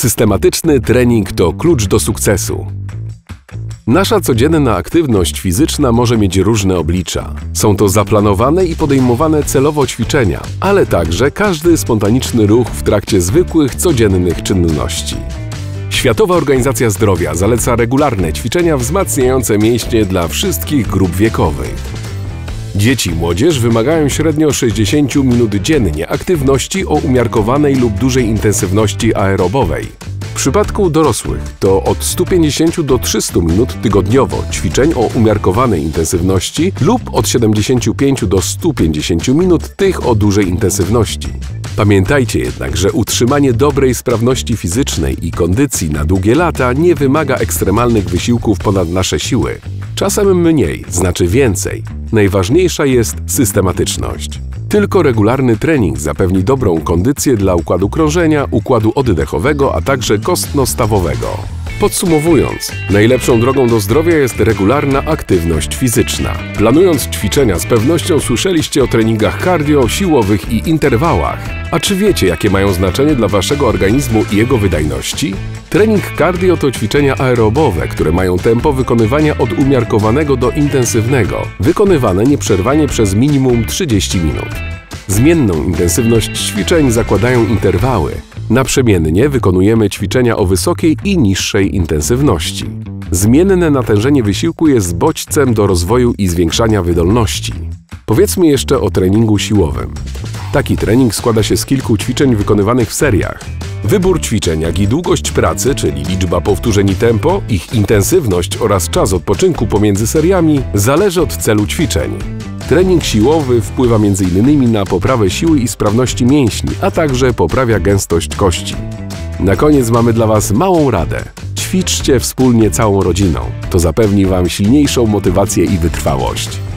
Systematyczny trening to klucz do sukcesu. Nasza codzienna aktywność fizyczna może mieć różne oblicza. Są to zaplanowane i podejmowane celowo ćwiczenia, ale także każdy spontaniczny ruch w trakcie zwykłych, codziennych czynności. Światowa Organizacja Zdrowia zaleca regularne ćwiczenia wzmacniające mięśnie dla wszystkich grup wiekowych. Dzieci i młodzież wymagają średnio 60 minut dziennie aktywności o umiarkowanej lub dużej intensywności aerobowej. W przypadku dorosłych to od 150 do 300 minut tygodniowo ćwiczeń o umiarkowanej intensywności lub od 75 do 150 minut tych o dużej intensywności. Pamiętajcie jednak, że utrzymanie dobrej sprawności fizycznej i kondycji na długie lata nie wymaga ekstremalnych wysiłków ponad nasze siły. Czasem mniej znaczy więcej. Najważniejsza jest systematyczność. Tylko regularny trening zapewni dobrą kondycję dla układu krążenia, układu oddechowego, a także kostno-stawowego. Podsumowując, najlepszą drogą do zdrowia jest regularna aktywność fizyczna. Planując ćwiczenia, z pewnością słyszeliście o treningach cardio, siłowych i interwałach. A czy wiecie, jakie mają znaczenie dla waszego organizmu i jego wydajności? Trening cardio to ćwiczenia aerobowe, które mają tempo wykonywania od umiarkowanego do intensywnego, wykonywane nieprzerwanie przez minimum 30 minut. Zmienną intensywność ćwiczeń zakładają interwały. Naprzemiennie wykonujemy ćwiczenia o wysokiej i niższej intensywności. Zmienne natężenie wysiłku jest bodźcem do rozwoju i zwiększania wydolności. Powiedzmy jeszcze o treningu siłowym. Taki trening składa się z kilku ćwiczeń wykonywanych w seriach. Wybór ćwiczeń, jak i długość pracy, czyli liczba powtórzeń i tempo, ich intensywność oraz czas odpoczynku pomiędzy seriami zależy od celu ćwiczeń. Trening siłowy wpływa m.in. na poprawę siły i sprawności mięśni, a także poprawia gęstość kości. Na koniec mamy dla Was małą radę. Ćwiczcie wspólnie całą rodziną. To zapewni Wam silniejszą motywację i wytrwałość.